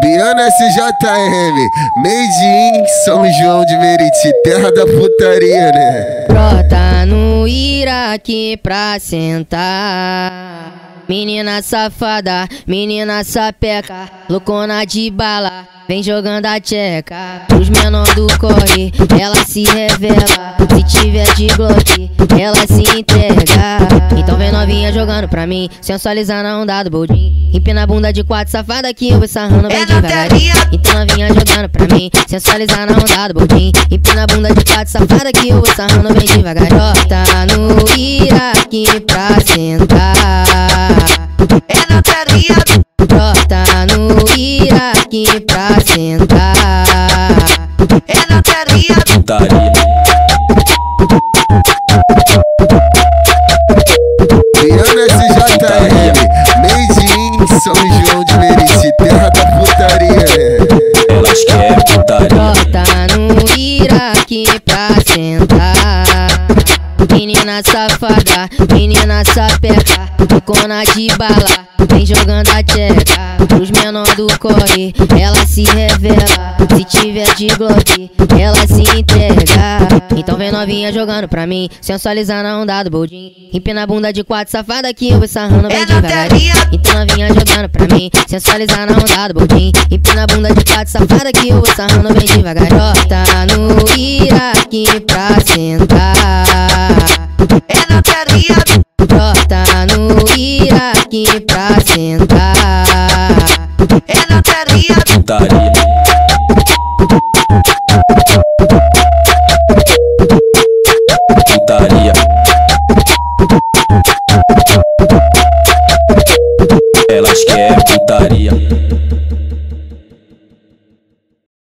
Biana SJM, made in São João de Meriti, terra da putaria, né? Brota no Iraque pra sentar. Menina safada, menina sapeca, loucona de bala, vem jogando a tcheca. Os menor do corre, ela se revela. Se tiver de bloque, ela se entrega. Então novinha jogando pra mim, sensualizar na onda do boldin. Empina a bunda de quatro, safada que eu vou sarrando bem É na devagarinho. Então novinha jogando pra mim, sensualizar na onda do boldin. Empina a bunda de quatro, safada que eu vou sarrando bem devagar. Jota no Iraque pra sentar. É na telinha, Jota no Iraque pra sentar. é na telinha, putaria. São João de Meriti, terra da putaria? Elas querem putaria. Jota no Iraque pra sentar. Menina safada, menina sapeca, cona de bala, vem jogando a tcheca. Os menor do corre, ela se revela. Se tiver de bloque, ela se entrega. Então vem novinha jogando pra mim, sensualizar na onda do boldin. Empina a bunda de quatro, safada que eu vou sarrando bem É devagarinho. telinha. Então novinha jogando pra mim, sensualizar na onda do boldin. Empina a bunda de quatro, safada que eu vou sarrando bem devagar. Jota no aqui pra sentar. É na telinha. Brota no Iraque pra sentar. É na telinha. Putaria. Putaria. Elas querem putaria.